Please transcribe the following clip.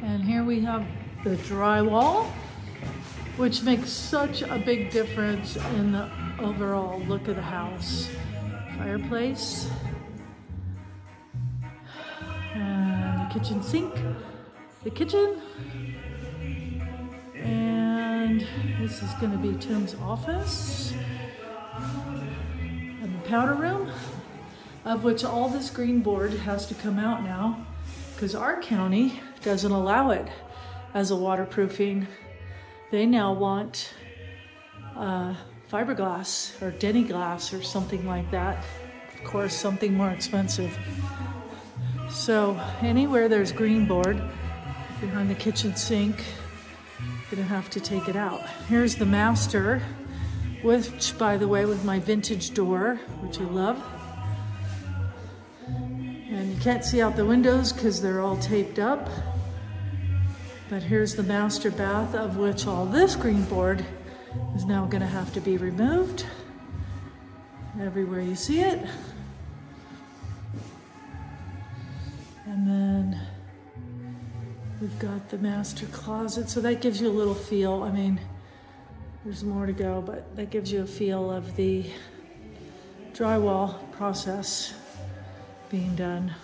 And here we have the drywall, which makes such a big difference in the overall look of the house. Fireplace. And the kitchen sink. The kitchen. And this is gonna be Tim's office. And the powder room, of which all this green board has to come out now because our county doesn't allow it as a waterproofing. They now want uh, fiberglass or DensGlass or something like that. Of course, something more expensive. So anywhere there's green board behind the kitchen sink, you're gonna have to take it out. Here's the master, which by the way, with my vintage door, which I love. And you can't see out the windows because they're all taped up. But here's the master bath of which all this green board is now gonna have to be removed. Everywhere you see it. And then we've got the master closet. So that gives you a little feel. I mean, there's more to go, but that gives you a feel of the drywall process being done.